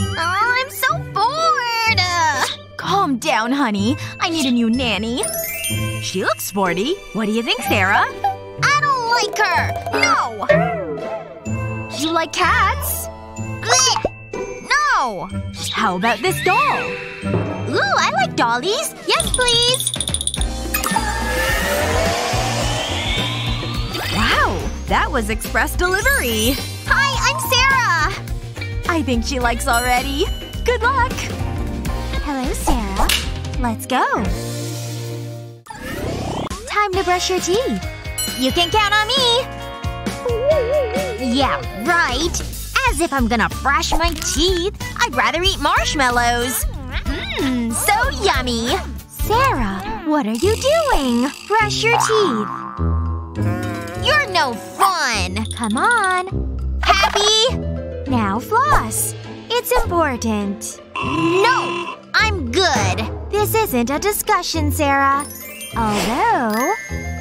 Oh, I'm so bored! Uh, calm down, honey. I need a new nanny. She looks sporty. What do you think, Sarah? I don't like her! No! You like cats? Blech. No! How about this doll? Ooh, I like dollies. Yes, please! Wow. That was express delivery. I think she likes already. Good luck. Hello, Sarah. Let's go. Time to brush your teeth. You can count on me! Yeah, right. As if I'm gonna brush my teeth. I'd rather eat marshmallows. Mmm, so yummy. Sarah, what are you doing? Brush your teeth. You're no fun. Come on. Happy? Now floss. It's important. No! I'm good. This isn't a discussion, Sarah. Although,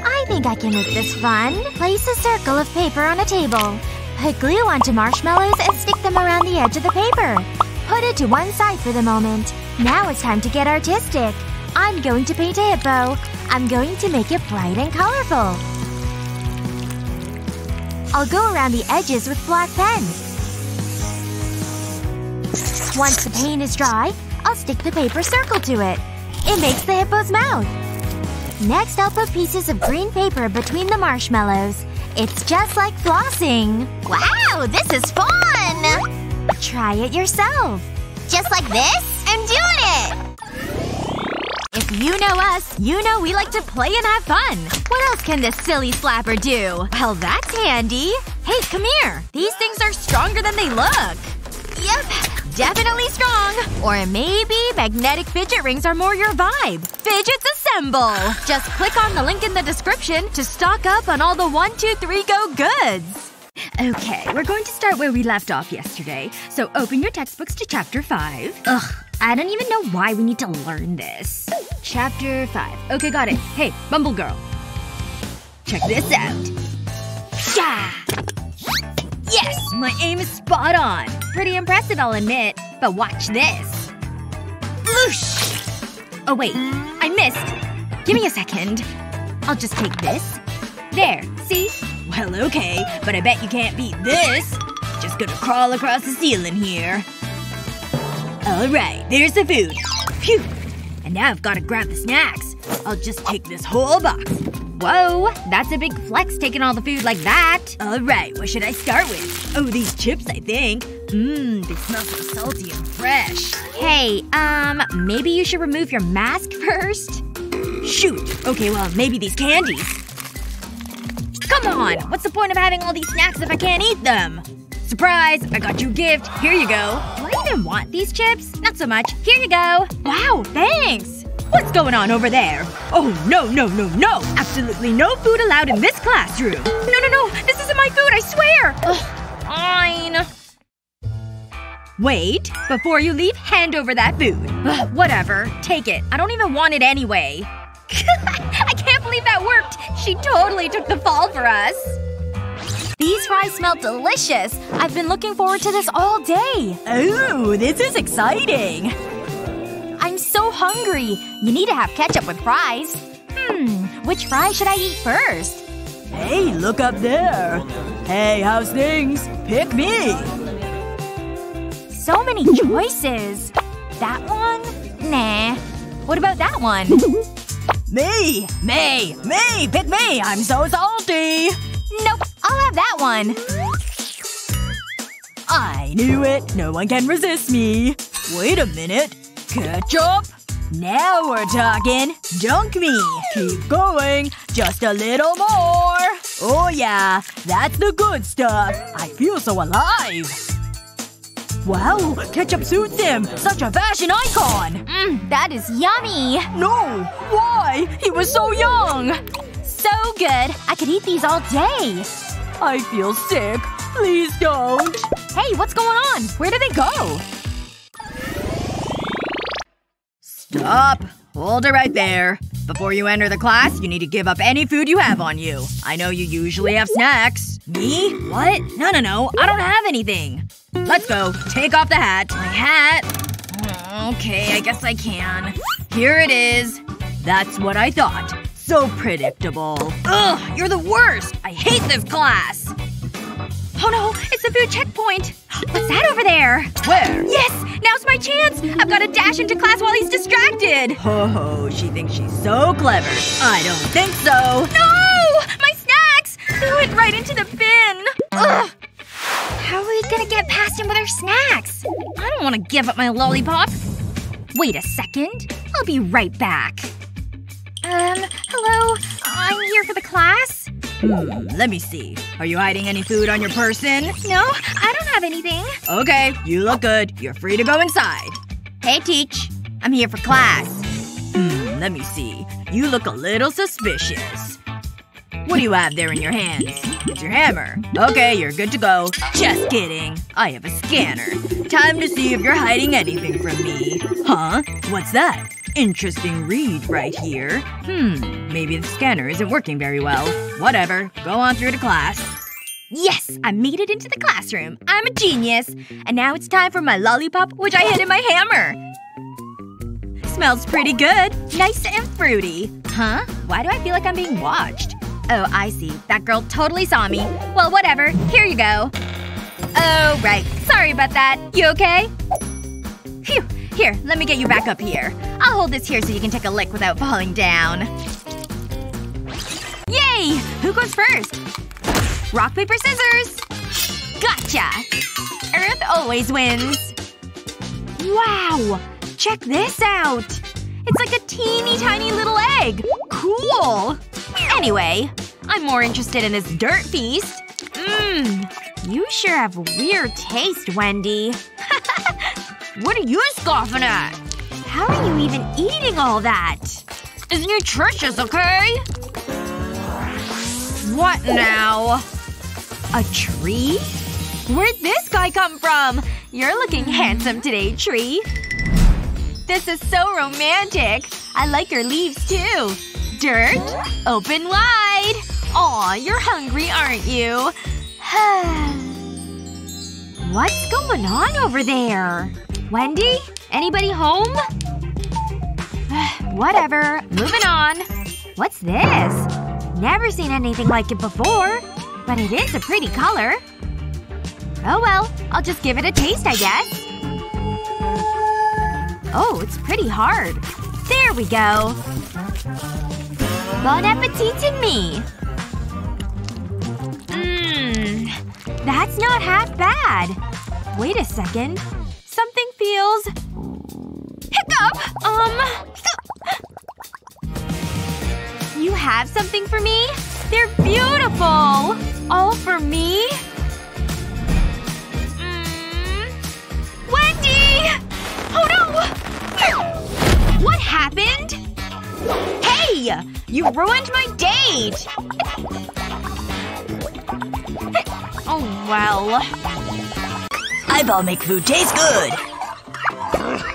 I think I can make this fun. Place a circle of paper on a table. Put glue onto marshmallows and stick them around the edge of the paper. Put it to one side for the moment. Now it's time to get artistic. I'm going to paint a hippo. I'm going to make it bright and colorful. I'll go around the edges with black pen. Once the paint is dry, I'll stick the paper circle to it. It makes the hippo's mouth. Next, I'll put pieces of green paper between the marshmallows. It's just like flossing. Wow, this is fun! Try it yourself. Just like this? I'm doing it! If you know us, you know we like to play and have fun. What else can this silly slapper do? Well, that's handy. Hey, come here. These things are stronger than they look. Yep. Definitely strong. Or maybe magnetic fidget rings are more your vibe. Fidgets assemble! Just click on the link in the description to stock up on all the one, two, three, go goods. Okay, we're going to start where we left off yesterday. So open your textbooks to chapter 5. Ugh, I don't even know why we need to learn this. Chapter 5. Okay, got it. Hey, Bumble Girl. Check this out. Yeah! Yes! My aim is spot on. Pretty impressive, I'll admit. But watch this. Bloosh! Oh wait. I missed. Give me a second. I'll just take this. There. See? Well, okay. But I bet you can't beat this. Just gonna crawl across the ceiling here. Alright, there's the food. Phew! And now I've gotta grab the snacks. I'll just take this whole box. Whoa, that's a big flex taking all the food like that. Alright, what should I start with? Oh, these chips, I think. Mmm, they smell so salty and fresh. Hey, um, maybe you should remove your mask first? Shoot. Okay, well, maybe these candies. Come on! What's the point of having all these snacks if I can't eat them? Surprise! I got you a gift. Here you go. Do I even want these chips? Not so much. Here you go. Wow, thanks! What's going on over there? Oh, no, no, no, no! Absolutely no food allowed in this classroom! No, no, no! This isn't my food, I swear! Ugh, fine. Wait. Before you leave, hand over that food. Ugh, whatever. Take it. I don't even want it anyway. I can't believe that worked! She totally took the fall for us. These fries smell delicious. I've been looking forward to this all day. Oh, this is exciting. So hungry. You need to have ketchup with fries. Hmm. Which fries should I eat first? Hey, look up there. Hey, how's things? Pick me. So many choices. That one? Nah. What about that one? Me! Me! Me! Pick me! I'm so salty! Nope. I'll have that one. I knew it. No one can resist me. Wait a minute. Ketchup? Now we're talking. Dunk me. Keep going. Just a little more. Oh yeah. That's the good stuff. I feel so alive. Wow. Ketchup suits him. Such a fashion icon. Mmm. That is yummy. No. Why? He was so young. So good. I could eat these all day. I feel sick. Please don't. Hey, what's going on? Where did they go? Stop. Hold it right there. Before you enter the class, you need to give up any food you have on you. I know you usually have snacks. Me? What? No, no, no. I don't have anything. Let's go. Take off the hat. My hat. Okay, I guess I can. Here it is. That's what I thought. So predictable. Ugh, you're the worst! I hate this class! Oh no, it's the food checkpoint! What's that over there? Where? Yes! Now's my chance! I've gotta dash into class while he's distracted! Ho ho, she thinks she's so clever. I don't think so. No! My snacks! They went right into the bin! Ugh! How are we gonna get past him with our snacks? I don't want to give up my lollipop. Wait a second. I'll be right back. Um, hello? I'm here for the class? Hmm, let me see. Are you hiding any food on your person? No, I don't have anything. Okay, you look good. You're free to go inside. Hey, Teach. I'm here for class. Hmm, let me see. You look a little suspicious. What do you have there in your hands? It's your hammer. Okay, you're good to go. Just kidding. I have a scanner. Time to see if you're hiding anything from me. Huh? What's that? Interesting read right here. Hmm, maybe the scanner isn't working very well. Whatever. Go on through to class. Yes! I made it into the classroom. I'm a genius. And now it's time for my lollipop, which I hid in my hammer. Smells pretty good. Nice and fruity. Huh? Why do I feel like I'm being watched? Oh, I see. That girl totally saw me. Well, whatever. Here you go. Oh, right. Sorry about that. You okay? Phew. Here, let me get you back up here. I'll hold this here so you can take a lick without falling down. Yay! Who goes first? Rock, paper, scissors! Gotcha! Earth always wins. Wow! Check this out! It's like a teeny tiny little egg! Cool! Anyway, I'm more interested in this dirt feast. Mmm. You sure have weird taste, Wendy. what are you scoffing at? How are you even eating all that? It's nutritious, okay? What now? A tree? Where'd this guy come from? You're looking handsome today, tree. This is so romantic. I like your leaves, too. Dirt? Open wide. Aw, you're hungry, aren't you? What's going on over there? Wendy? Anybody home? Whatever. Moving on. What's this? Never seen anything like it before. But it is a pretty color. Oh well. I'll just give it a taste, I guess. Oh, it's pretty hard. There we go. Bon appetit to me! Mmm. That's not half bad. Wait a second. Feels… Hiccup! Um… You have something for me? They're beautiful! All for me? Mm. Wendy! Oh no! What happened? Hey! You ruined my date! oh well. Eyeball make food taste good.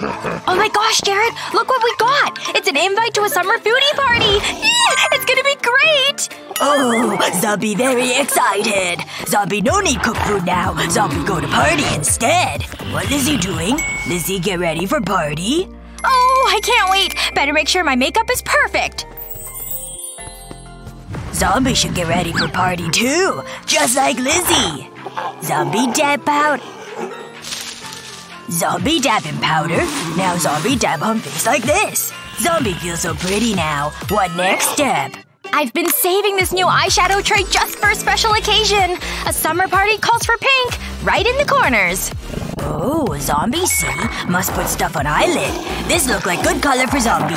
Oh my gosh, Jared! Look what we got! It's an invite to a summer foodie party! Yeah, it's gonna be great! Oh, Zombie very excited. Zombie no need cook food now. Zombie go to party instead. What Lizzie doing? Lizzie get ready for party? Oh, I can't wait! Better make sure my makeup is perfect! Zombie should get ready for party too. Just like Lizzie. Zombie dab out. Zombie dabbing powder. Now zombie dab on face like this. Zombie feels so pretty now. What next step? I've been saving this new eyeshadow tray just for a special occasion! A summer party calls for pink! Right in the corners! Oh, zombie see? Must put stuff on eyelid. This look like good color for zombie.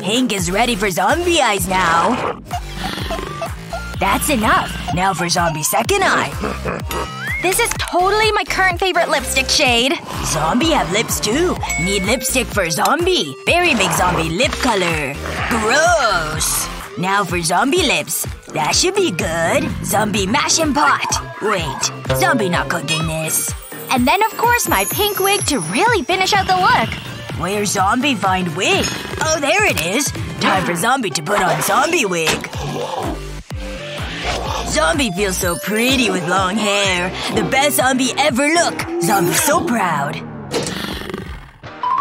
Pink is ready for zombie eyes now. That's enough. Now for zombie second eye. This is totally my current favorite lipstick shade. Zombie have lips too. Need lipstick for zombie. Very big zombie lip color. Gross. Now for zombie lips. That should be good. Zombie mashing pot. Wait. Zombie not cooking this. And then of course my pink wig to really finish out the look. Where zombie find wig? Oh, there it is. Time for zombie to put on zombie wig. Zombie feels so pretty with long hair. The best zombie ever look. Zombie's so proud.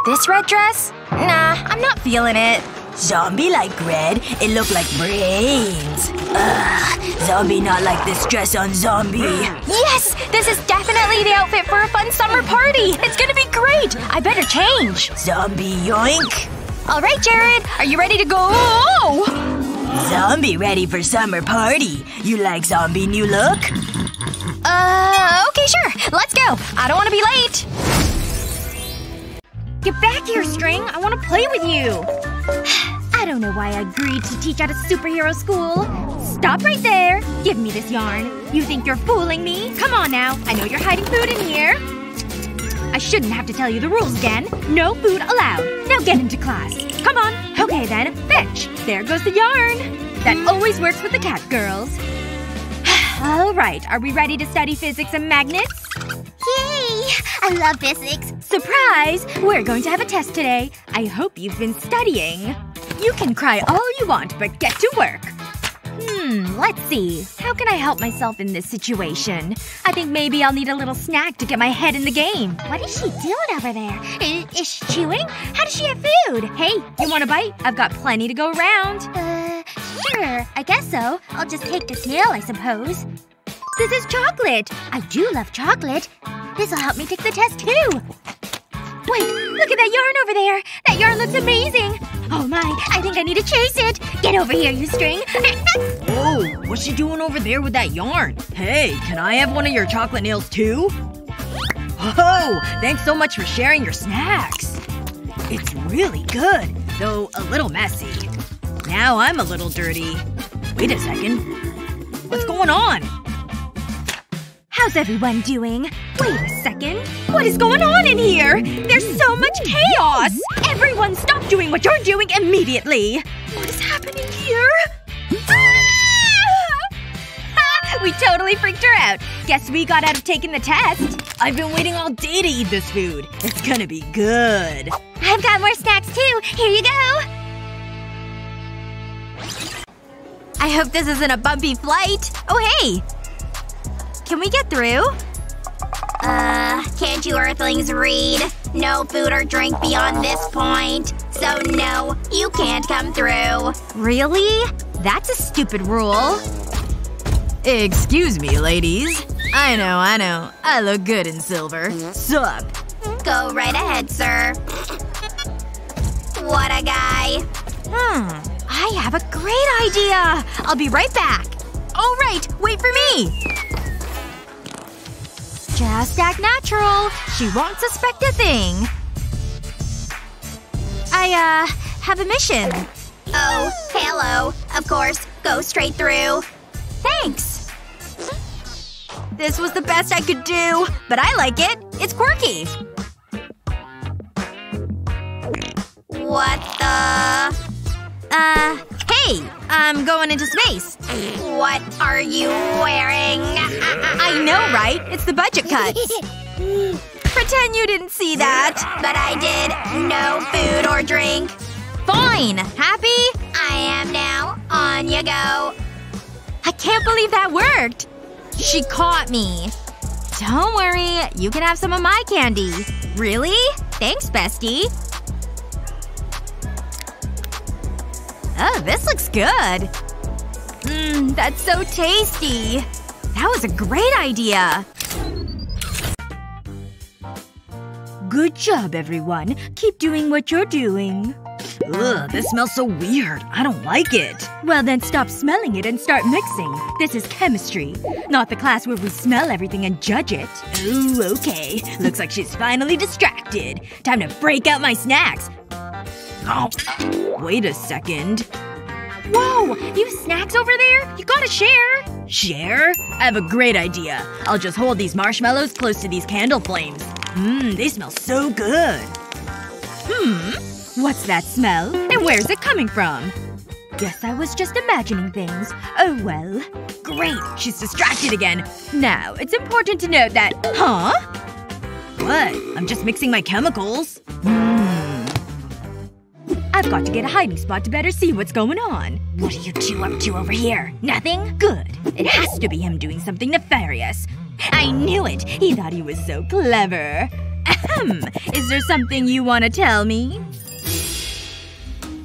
This red dress? Nah, I'm not feeling it. Zombie like red? It look like brains. Ugh. Zombie not like this dress on zombie. Yes! This is definitely the outfit for a fun summer party! It's gonna be great! I better change. Zombie yoink. Alright, Jared. Are you ready to go? Zombie ready for summer party. You like zombie new look? Uh, okay, sure. Let's go. I don't want to be late. Get back here, String. I want to play with you. I don't know why I agreed to teach at a superhero school. Stop right there. Give me this yarn. You think you're fooling me? Come on now. I know you're hiding food in here. I shouldn't have to tell you the rules again. No food allowed. Now get into class. Come on. Okay then. Fetch. There goes the yarn. That always works with the cat girls. Alright, are we ready to study physics and magnets? Yay! I love physics. Surprise! We're going to have a test today. I hope you've been studying. You can cry all you want, but get to work. Hmm, let's see. How can I help myself in this situation? I think maybe I'll need a little snack to get my head in the game. What is she doing over there? Is, is she chewing? How does she have food? Hey, you want a bite? I've got plenty to go around. Uh, sure. I guess so. I'll just take this meal, I suppose. This is chocolate. I do love chocolate. This'll help me take the test, too. Wait, look at that yarn over there. That yarn looks amazing. Oh my, I think I need to chase it. Get over here, you string. Whoa, what's she doing over there with that yarn? Hey, can I have one of your chocolate nails too? Oh, thanks so much for sharing your snacks. It's really good, though a little messy. Now I'm a little dirty. Wait a second. What's going on? How's everyone doing? Wait a second. What is going on in here? There's so much chaos! Everyone stop doing what you're doing immediately! What is happening here? Ah! we totally freaked her out. Guess we got out of taking the test. I've been waiting all day to eat this food. It's gonna be good. I've got more snacks too. Here you go. I hope this isn't a bumpy flight. Oh hey! Can we get through? Uh, can't you earthlings read? No food or drink beyond this point. So no, you can't come through. Really? That's a stupid rule. Excuse me, ladies. I know, I know. I look good in silver. Sup? Go right ahead, sir. What a guy. Hmm. I have a great idea! I'll be right back. Oh right! Wait for me! Just act natural. She won't suspect a thing. I, uh, have a mission. Oh, hello. Of course. Go straight through. Thanks. This was the best I could do. But I like it. It's quirky. What the… Uh, hey! I'm going into space. What are you wearing? I know, right? It's the budget cuts. Pretend you didn't see that. But I did. No food or drink. Fine. Happy? I am now. On you go. I can't believe that worked. She caught me. Don't worry. You can have some of my candy. Really? Thanks, bestie. Oh, this looks good. Mmm, that's so tasty. That was a great idea. Good job, everyone. Keep doing what you're doing. Ugh, this smells so weird. I don't like it. Well then stop smelling it and start mixing. This is chemistry. Not the class where we smell everything and judge it. Ooh, okay. Looks like she's finally distracted. Time to break out my snacks. Oh. Wait a second. Whoa! You have snacks over there? You gotta share! Share? I have a great idea. I'll just hold these marshmallows close to these candle flames. Mmm, they smell so good. Hmm? What's that smell? And where's it coming from? Guess I was just imagining things. Oh well. Great! She's distracted again. Now, it's important to note that- Huh? What? I'm just mixing my chemicals. Mmm. Got to get a hiding spot to better see what's going on. What are you two up to over here? Nothing? Good. It has to be him doing something nefarious. I knew it! He thought he was so clever. Ahem. Is there something you want to tell me?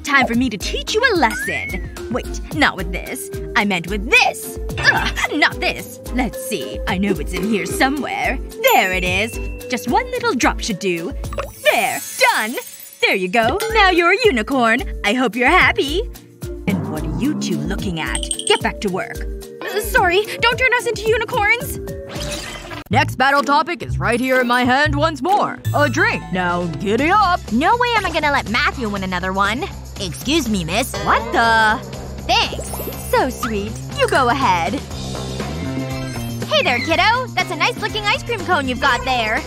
Time for me to teach you a lesson. Wait, not with this. I meant with this. Ugh, not this. Let's see. I know it's in here somewhere. There it is. Just one little drop should do. There. Done! There you go. Now you're a unicorn. I hope you're happy. And what are you two looking at? Get back to work. Uh, sorry. Don't turn us into unicorns. Next battle topic is right here in my hand once more. A drink. Now giddy up. No way am I gonna let Matthew win another one. Excuse me, miss. What the? Thanks. So sweet. You go ahead. Hey there, kiddo. That's a nice looking ice cream cone you've got there.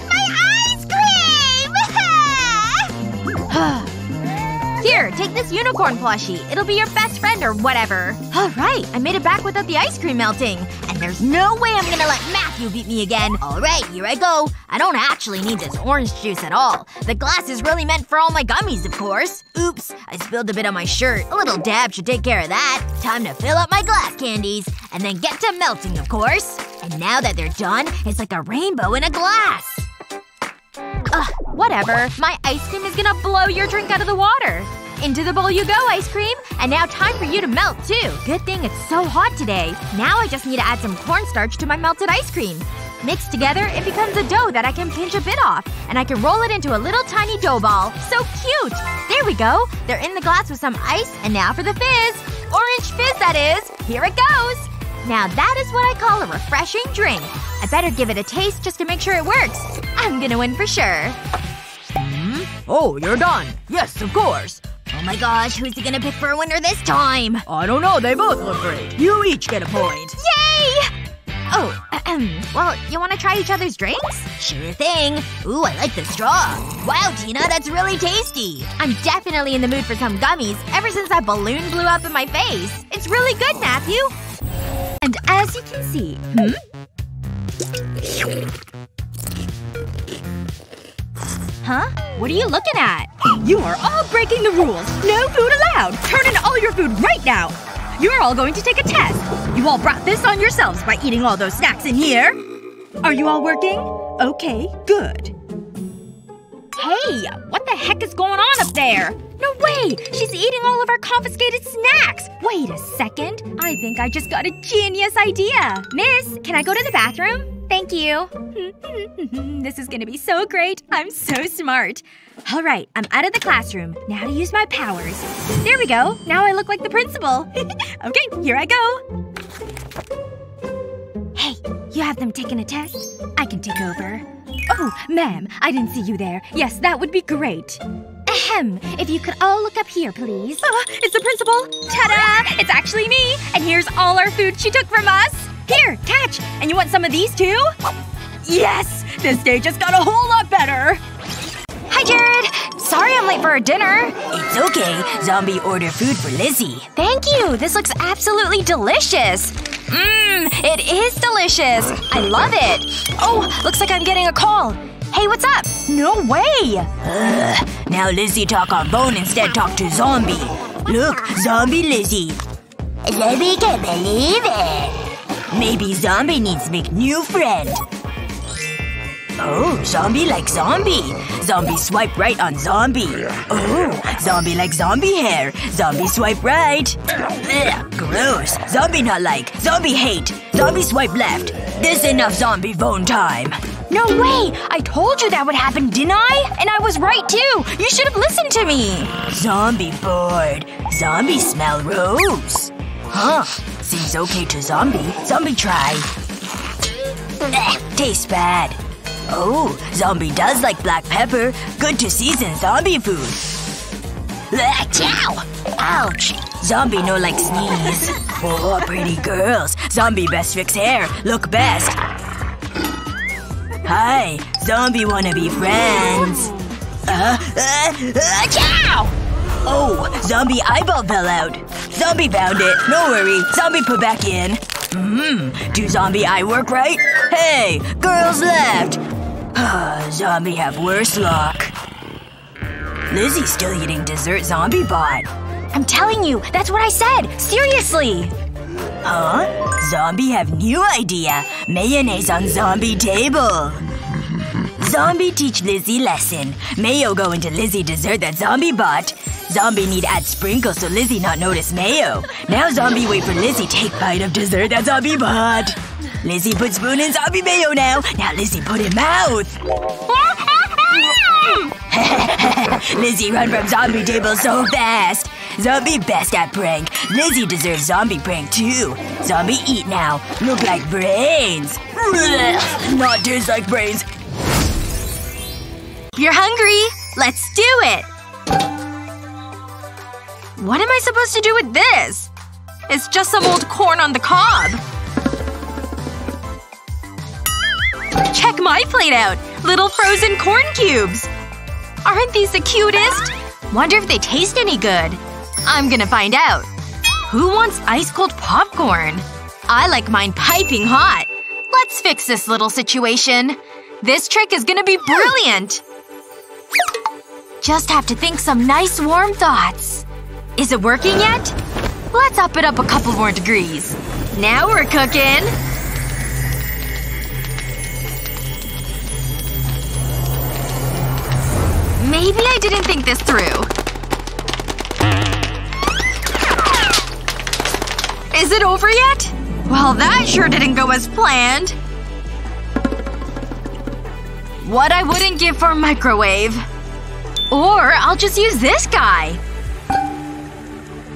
Here, take this unicorn plushie. It'll be your best friend or whatever. Alright, I made it back without the ice cream melting. and there's no way I'm gonna let Matthew beat me again. Alright, here I go. I don't actually need this orange juice at all. The glass is really meant for all my gummies, of course. Oops. I spilled a bit on my shirt. A little dab should take care of that. Time to fill up my glass candies. And then get to melting, of course. And now that they're done, it's like a rainbow in a glass. Ugh, whatever. My ice cream is gonna blow your drink out of the water. Into the bowl you go, ice cream! And now time for you to melt, too. Good thing it's so hot today. Now I just need to add some cornstarch to my melted ice cream. Mixed together, it becomes a dough that I can pinch a bit off. And I can roll it into a little tiny dough ball. So cute! There we go. They're in the glass with some ice, and now for the fizz. Orange fizz, that is. Here it goes! Now that is what I call a refreshing drink. I better give it a taste just to make sure it works. I'm gonna win for sure. Hmm? Oh, you're done. Yes, of course. Oh my gosh, who's he gonna pick for a winner this time? I don't know. They both look great. You each get a point. Yay! Oh, well, you wanna try each other's drinks? Sure thing. Ooh, I like the straw. Wow, Tina, that's really tasty. I'm definitely in the mood for some gummies ever since that balloon blew up in my face. It's really good, Matthew. And as you can see Hmm? Huh? What are you looking at? You are all breaking the rules. No food allowed. Turn in all your food right now. You're all going to take a test. You all brought this on yourselves by eating all those snacks in here. Are you all working? Okay, good. Hey! What the heck is going on up there? No way! She's eating all of our confiscated snacks! Wait a second. I think I just got a genius idea. Miss, can I go to the bathroom? Thank you. this is gonna be so great. I'm so smart. Alright, I'm out of the classroom. Now to use my powers. There we go. Now I look like the principal. okay, here I go. Hey, you have them taking a test? I can take over. Oh, ma'am, I didn't see you there. Yes, that would be great. Ahem. If you could all look up here, please. Ah, it's the principal! Ta-da! It's actually me! And here's all our food she took from us! Here, catch! And you want some of these too? Yes! This day just got a whole lot better! Hi, Jared! Sorry I'm late for our dinner. It's okay. Zombie ordered food for Lizzie. Thank you! This looks absolutely delicious! Mmm, it is delicious! I love it! Oh, looks like I'm getting a call. Hey, what's up? No way! Ugh. Now Lizzie talk on phone instead talk to zombie. Look, zombie Lizzie. Zombie can't believe it. Maybe zombie needs to make new friend. Oh, zombie like zombie. Zombie swipe right on zombie. Oh, zombie like zombie hair. Zombie swipe right. Ugh, gross. Zombie not like. Zombie hate. Zombie swipe left. This enough zombie phone time. No way! I told you that would happen, didn't I? And I was right too! You should have listened to me! Zombie bored. Zombie smell rose. Huh. Seems okay to zombie. Zombie try. Eh, tastes bad. Oh, zombie does like black pepper. Good to season zombie food. Chow! Ouch! Zombie no like sneeze. Oh, pretty girls. Zombie best fix hair. Look best. Hi. Zombie wanna be friends. Uh, uh, uh, chow! Oh, zombie eyeball fell out. Zombie found it. No worry. Zombie put back in. Hmm. Do zombie eye work right? Hey! Girls left! Ah, zombie have worse luck. Lizzie's still eating dessert zombie bot. I'm telling you, that's what I said! Seriously! Huh? Zombie have new idea. Mayonnaise on zombie table. Zombie teach Lizzie lesson. Mayo go into Lizzie dessert that zombie bought. Zombie need add sprinkles so Lizzie not notice mayo. Now zombie wait for Lizzie take bite of dessert that zombie bought. Lizzie put spoon in zombie mayo now. Now Lizzie put in mouth. Lizzie run from zombie table so fast. Zombie best at prank. Lizzie deserves zombie prank too. Zombie eat now. Look like brains. Not taste like brains. You're hungry? Let's do it! What am I supposed to do with this? It's just some old corn on the cob. Check my plate out! Little frozen corn cubes! Aren't these the cutest? Wonder if they taste any good. I'm gonna find out. Who wants ice-cold popcorn? I like mine piping hot. Let's fix this little situation. This trick is gonna be brilliant! Just have to think some nice warm thoughts. Is it working yet? Let's up it up a couple more degrees. Now we're cooking! Maybe I didn't think this through. Is it over yet? Well, that sure didn't go as planned. What I wouldn't give for a microwave. Or I'll just use this guy.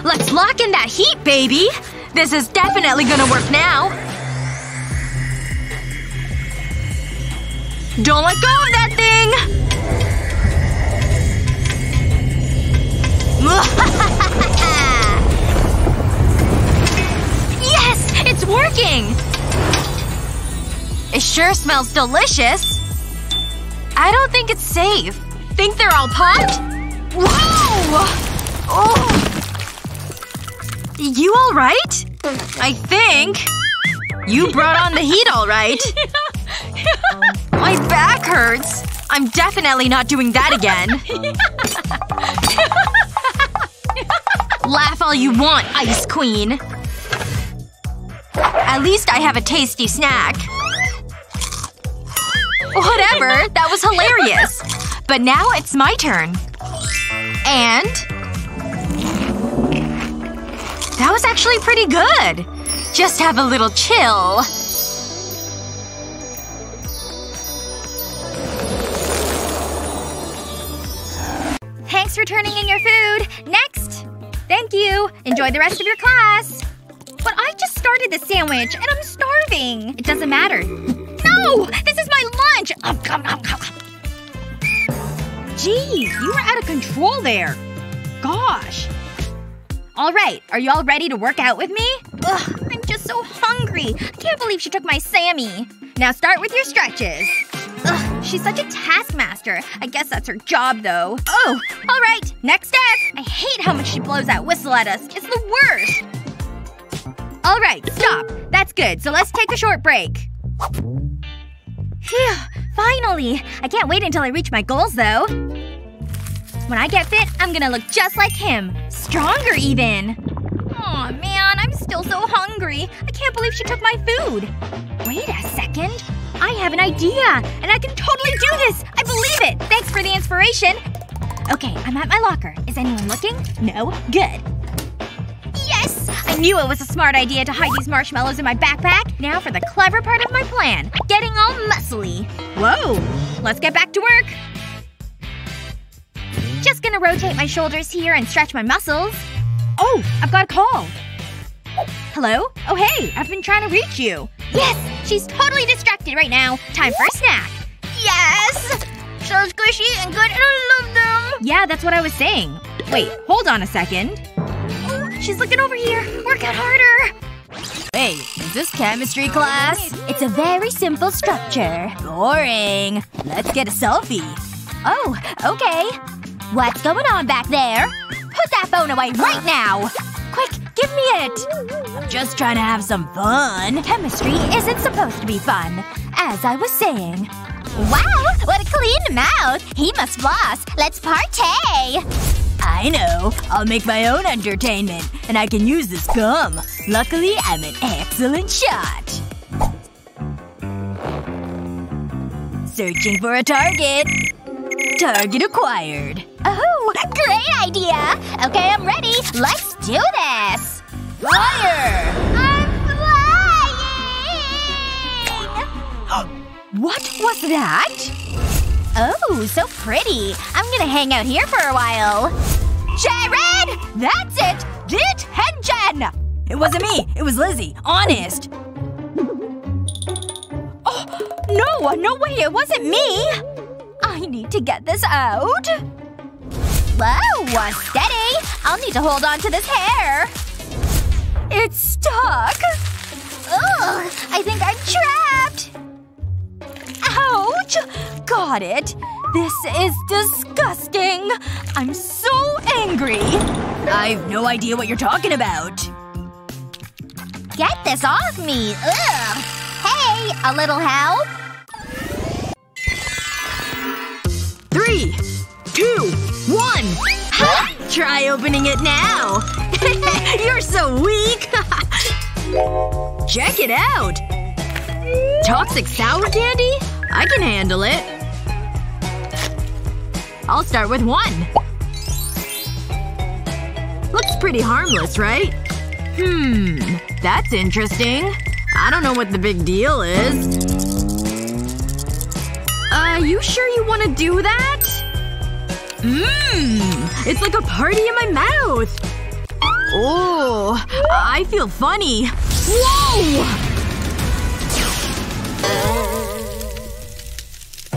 Let's lock in that heat, baby! This is definitely gonna work now. Don't let go of that thing! yes! It's working! It sure smells delicious. I don't think it's safe. Think they're all popped? Whoa! Oh. You alright? I think. You brought on the heat alright. My back hurts. I'm definitely not doing that again. Laugh all you want, Ice Queen. At least I have a tasty snack. Whatever. That was hilarious. But now it's my turn. And… That was actually pretty good. Just have a little chill. Thanks for turning in your food. Next! Thank you. Enjoy the rest of your class. But I just started the sandwich, and I'm starving. It doesn't matter. No! This is my lunch! Um, um, um, um. Jeez, you were out of control there. Gosh. Alright, are you all ready to work out with me? Ugh, I'm just so hungry. I can't believe she took my Sammy. Now start with your stretches. She's such a taskmaster. I guess that's her job, though. Oh, alright, next step. I hate how much she blows that whistle at us. It's the worst. Alright, stop. That's good, so let's take a short break. Phew. Finally! I can't wait until I reach my goals, though. When I get fit, I'm gonna look just like him. Stronger, even. Aw, man, I'm still so hungry. I can't believe she took my food. Wait a second. I have an idea! And I can totally do this! I believe it! Thanks for the inspiration! Okay, I'm at my locker. Is anyone looking? No? Good. Yes! I knew it was a smart idea to hide these marshmallows in my backpack. Now for the clever part of my plan. Getting all muscly. Whoa. Let's get back to work. Just gonna rotate my shoulders here and stretch my muscles. Oh! I've got a call. Hello? Oh hey, I've been trying to reach you. Yes! She's totally distracted right now. Time for a snack. Yes! So squishy and good and I love them! Yeah, that's what I was saying. Wait, hold on a second. Oh, she's looking over here. Work out harder. Hey, is this chemistry class? It's a very simple structure. Boring. Let's get a selfie. Oh, okay. What's going on back there? Put that phone away right now! Quick, give me it! I'm just trying to have some fun. Chemistry isn't supposed to be fun. As I was saying. Wow! What a clean mouth! He must floss. Let's partay! I know. I'll make my own entertainment. And I can use this gum. Luckily, I'm an excellent shot. Searching for a target. Target acquired. Oh, great idea! Okay, I'm ready. Let's do this! Fire! I'm flying! Uh, what was that? Oh, so pretty. I'm gonna hang out here for a while. Jared! That's it! Detention! It wasn't me. It was Lizzie. Honest. Oh, No, no way, it wasn't me! To get this out. Whoa, steady! I'll need to hold on to this hair. It's stuck! Ugh, I think I'm trapped! Ouch! Got it. This is disgusting. I'm so angry. I've no idea what you're talking about. Get this off me! Ugh! Hey, a little help? Three, two, one. Ha! Try opening it now. You're so weak. Check it out. Toxic sour candy? I can handle it. I'll start with one. Looks pretty harmless, right? Hmm. That's interesting. I don't know what the big deal is. Uh, you sure you want to do that? Mmm. It's like a party in my mouth. Oh. I feel funny. Whoa!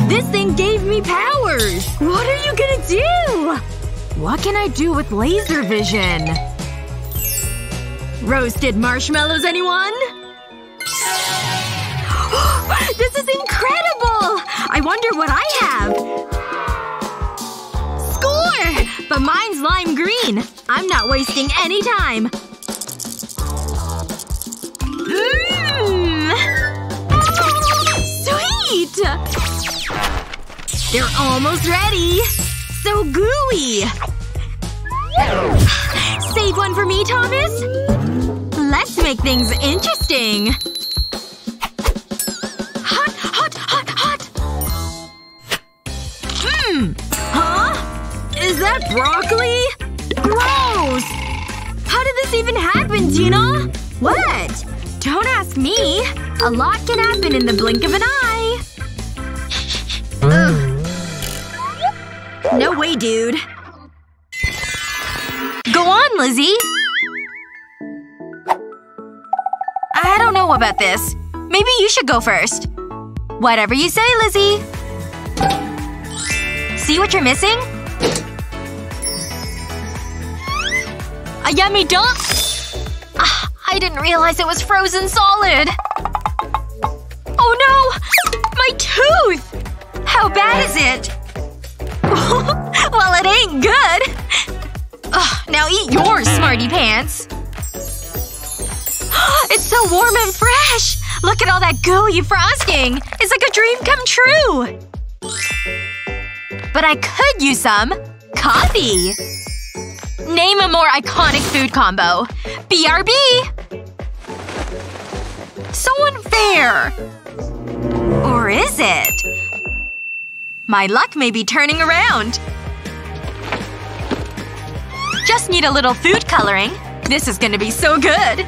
This thing gave me powers! What are you gonna do? What can I do with laser vision? Roasted marshmallows, anyone? this is incredible! I wonder what I have. But mine's lime green. I'm not wasting any time. Mmm! Sweet! They're almost ready. So gooey. Save one for me, Thomas? Let's make things interesting. Broccoli? Gross! How did this even happen, Tina? What? Don't ask me. A lot can happen in the blink of an eye. Ugh. No way, dude. Go on, Lizzie. I don't know about this. Maybe you should go first. Whatever you say, Lizzie. See what you're missing? A yummy dump? Ah, I didn't realize it was frozen solid. Oh no! My tooth! How bad is it? well, it ain't good. Ugh, now eat yours, smarty pants. it's so warm and fresh! Look at all that gooey frosting! It's like a dream come true! But I could use some. Coffee! Name a more iconic food combo. BRB! So unfair! Or is it? My luck may be turning around. Just need a little food coloring. This is gonna be so good.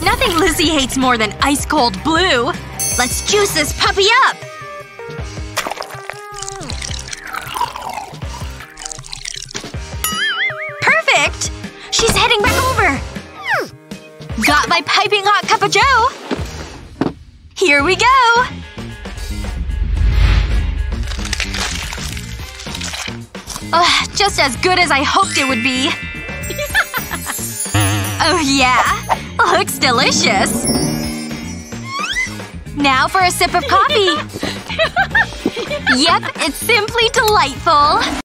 Nothing Lizzie hates more than ice-cold blue. Let's juice this puppy up! My piping hot cup of joe! Here we go! Ugh, just as good as I hoped it would be. oh yeah? Looks delicious. Now for a sip of coffee. yep, it's simply delightful.